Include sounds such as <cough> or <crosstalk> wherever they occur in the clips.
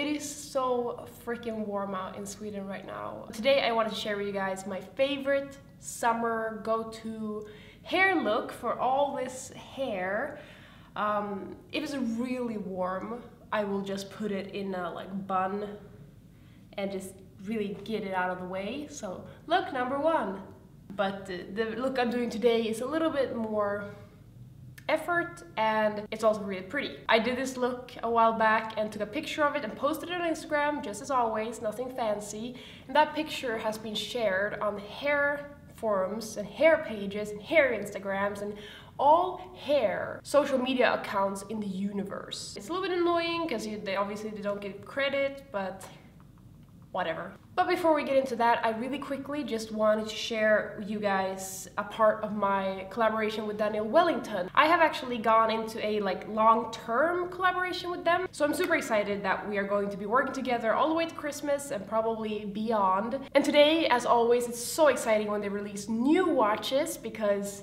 It is so freaking warm out in Sweden right now. Today I wanted to share with you guys my favorite summer go-to hair look for all this hair. Um, it's really warm, I will just put it in a like bun and just really get it out of the way. So look number one. But the, the look I'm doing today is a little bit more effort and it's also really pretty. I did this look a while back and took a picture of it and posted it on Instagram just as always, nothing fancy. And that picture has been shared on hair forums and hair pages and hair Instagrams and all hair social media accounts in the universe. It's a little bit annoying because they obviously they don't get credit, but whatever. But before we get into that, I really quickly just wanted to share with you guys a part of my collaboration with Daniel Wellington. I have actually gone into a like long-term collaboration with them, so I'm super excited that we are going to be working together all the way to Christmas and probably beyond. And today, as always, it's so exciting when they release new watches because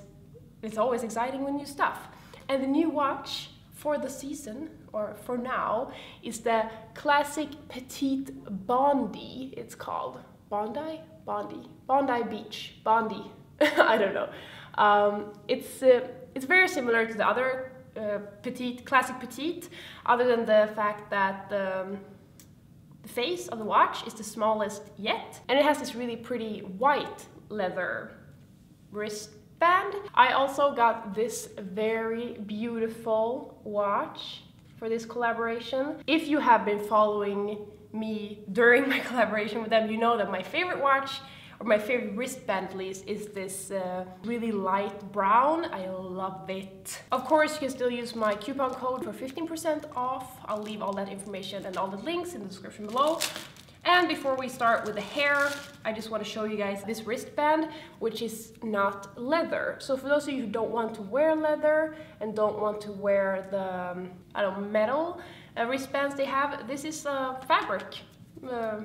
it's always exciting with new stuff. And the new watch for the season, or for now, is the classic Petite Bondi, it's called. Bondi? Bondi. Bondi Beach. Bondi. <laughs> I don't know. Um, it's, uh, it's very similar to the other uh, Petite, classic Petite, other than the fact that um, the face of the watch is the smallest yet, and it has this really pretty white leather wrist band. I also got this very beautiful watch for this collaboration. If you have been following me during my <laughs> collaboration with them, you know that my favorite watch or my favorite wristband at least is this uh, really light brown. I love it. Of course, you can still use my coupon code for 15% off. I'll leave all that information and all the links in the description below. And before we start with the hair, I just want to show you guys this wristband, which is not leather. So for those of you who don't want to wear leather and don't want to wear the, um, I don't know, metal uh, wristbands they have, this is a fabric uh,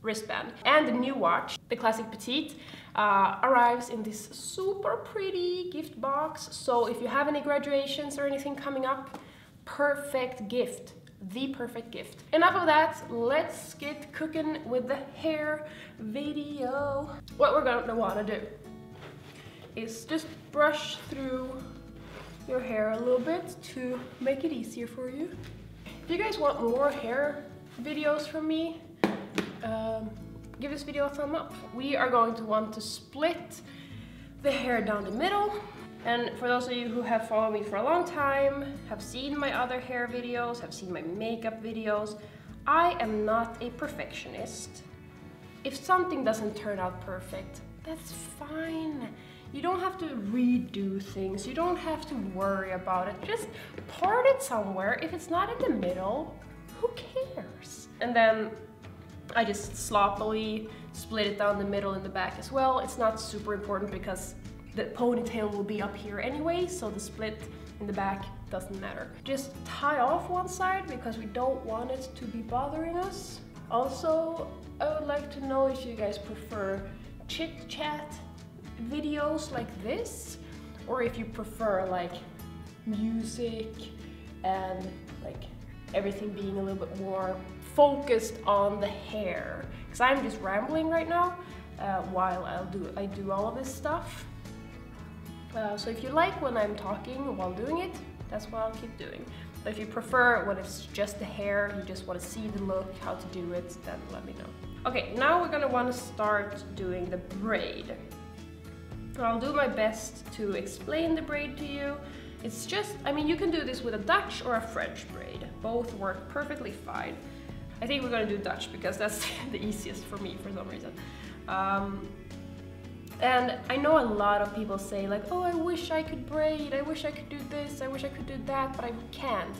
wristband. And the new watch, the Classic Petite, uh, arrives in this super pretty gift box. So if you have any graduations or anything coming up, perfect gift the perfect gift. Enough of that, let's get cooking with the hair video. What we're gonna wanna do is just brush through your hair a little bit to make it easier for you. If you guys want more hair videos from me, um, give this video a thumb up. We are going to want to split the hair down the middle and for those of you who have followed me for a long time, have seen my other hair videos, have seen my makeup videos, I am not a perfectionist. If something doesn't turn out perfect, that's fine. You don't have to redo things. You don't have to worry about it. Just part it somewhere. If it's not in the middle, who cares? And then I just sloppily split it down the middle and the back as well. It's not super important because the ponytail will be up here anyway, so the split in the back doesn't matter. Just tie off one side because we don't want it to be bothering us. Also, I would like to know if you guys prefer chit chat videos like this or if you prefer like music and like everything being a little bit more focused on the hair because I'm just rambling right now uh, while I'll do I do all of this stuff uh, so if you like when I'm talking while doing it, that's what I'll keep doing. But if you prefer when it's just the hair, you just want to see the look, how to do it, then let me know. Okay, now we're gonna want to start doing the braid. I'll do my best to explain the braid to you. It's just, I mean, you can do this with a Dutch or a French braid. Both work perfectly fine. I think we're gonna do Dutch because that's <laughs> the easiest for me for some reason. Um, and I know a lot of people say like, oh, I wish I could braid, I wish I could do this, I wish I could do that, but I can't.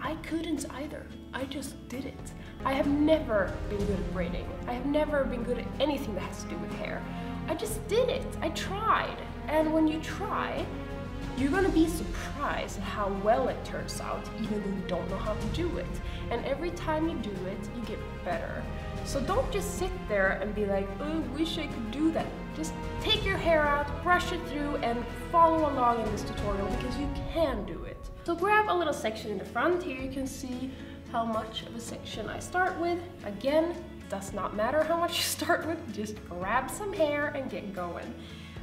I couldn't either. I just did it. I have never been good at braiding. I have never been good at anything that has to do with hair. I just did it. I tried. And when you try, you're gonna be surprised at how well it turns out, even though you don't know how to do it. And every time you do it, you get better. So don't just sit there and be like, oh, I wish I could do that. Just take your hair out, brush it through, and follow along in this tutorial because you can do it. So grab a little section in the front. Here you can see how much of a section I start with. Again, does not matter how much you <laughs> start with, just grab some hair and get going.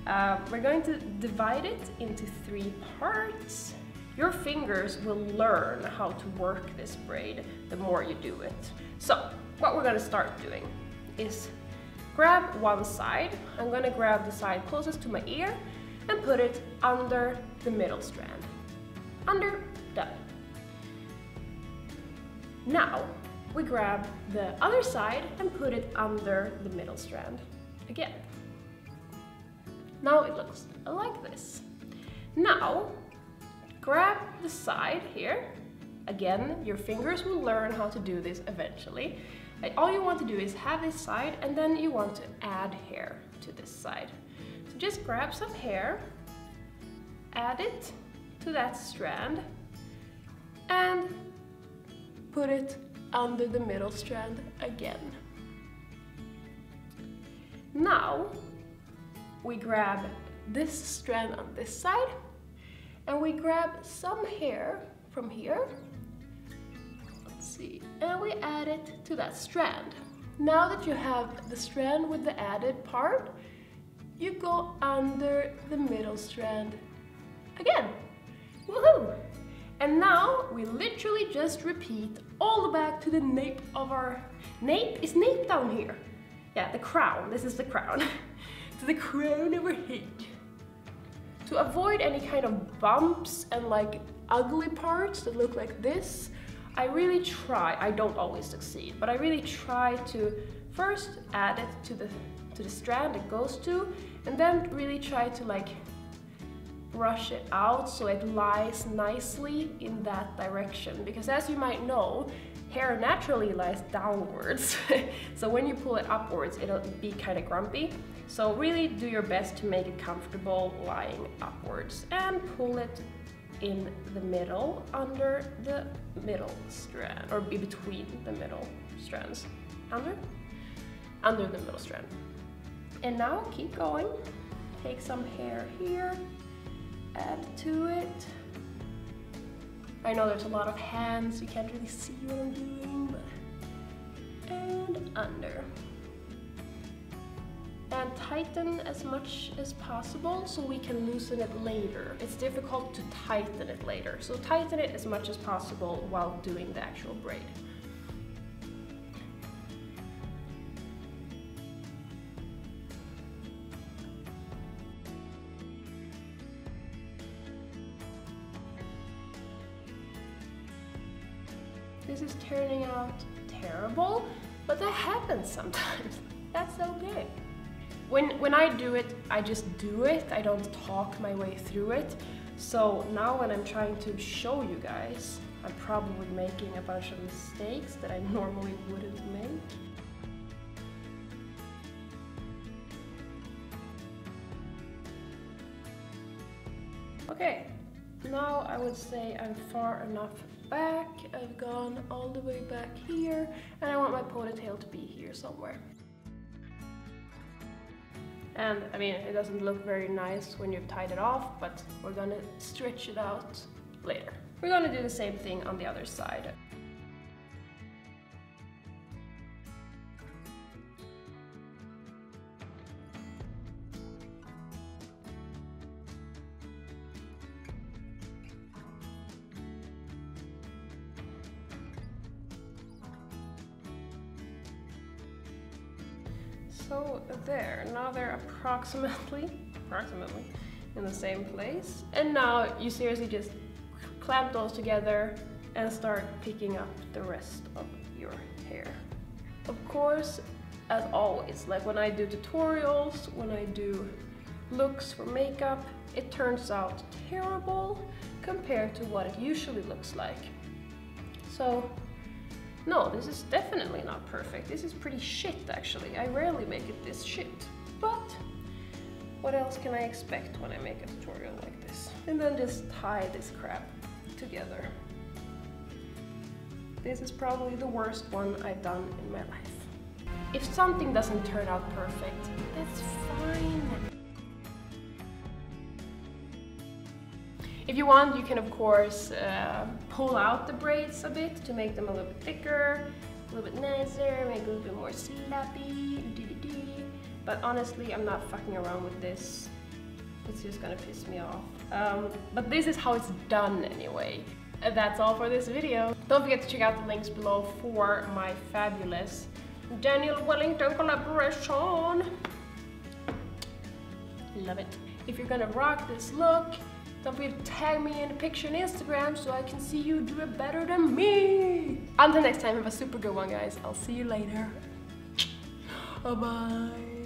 Uh, we're going to divide it into three parts. Your fingers will learn how to work this braid the more you do it. So, what we're gonna start doing is grab one side. I'm gonna grab the side closest to my ear and put it under the middle strand. Under, done. Now, we grab the other side and put it under the middle strand again. Now it looks like this. Now, grab the side here. Again, your fingers will learn how to do this eventually. All you want to do is have this side and then you want to add hair to this side. So just grab some hair, add it to that strand and put it under the middle strand again. Now we grab this strand on this side and we grab some hair from here. See, and we add it to that strand. Now that you have the strand with the added part, you go under the middle strand again. Woohoo! And now we literally just repeat all the back to the nape of our... Nape? Is nape down here? Yeah, the crown. This is the crown. <laughs> to the crown of our head. To avoid any kind of bumps and like ugly parts that look like this, I really try, I don't always succeed, but I really try to first add it to the, to the strand it goes to, and then really try to like brush it out so it lies nicely in that direction. Because as you might know, hair naturally lies downwards. <laughs> so when you pull it upwards, it'll be kind of grumpy. So really do your best to make it comfortable lying upwards and pull it in the middle under the middle strand or be between the middle strands. Under? Under the middle strand. And now keep going. Take some hair here add to it. I know there's a lot of hands, you can't really see what I'm doing, but... And under. And tighten as much as possible so we can loosen it later. It's difficult to tighten it later, so tighten it as much as possible while doing the actual braid. This is turning out terrible, but that happens sometimes. <laughs> That's okay. When, when I do it, I just do it. I don't talk my way through it. So now when I'm trying to show you guys, I'm probably making a bunch of mistakes that I <laughs> normally wouldn't make. Okay, now I would say I'm far enough back. I've gone all the way back here and I want my ponytail to be here somewhere. And I mean, it doesn't look very nice when you've tied it off, but we're gonna stretch it out later. We're gonna do the same thing on the other side. So there, now they're approximately, approximately in the same place. And now you seriously just clamp those together and start picking up the rest of your hair. Of course, as always, like when I do tutorials, when I do looks for makeup, it turns out terrible compared to what it usually looks like. So no, this is definitely not perfect. This is pretty shit, actually. I rarely make it this shit. But what else can I expect when I make a tutorial like this? And then just tie this crap together. This is probably the worst one I've done in my life. If something doesn't turn out perfect, that's fine. If you want, you can of course uh, pull out the braids a bit to make them a little bit thicker, a little bit nicer, make a little bit more sloppy. But honestly, I'm not fucking around with this. It's just gonna piss me off. Um, but this is how it's done anyway. And that's all for this video. Don't forget to check out the links below for my fabulous Daniel Wellington collaboration. Love it. If you're gonna rock this look, don't forget to tag me in a picture on Instagram so I can see you do it better than me. Until next time, have a super good one, guys. I'll see you later. Bye-bye.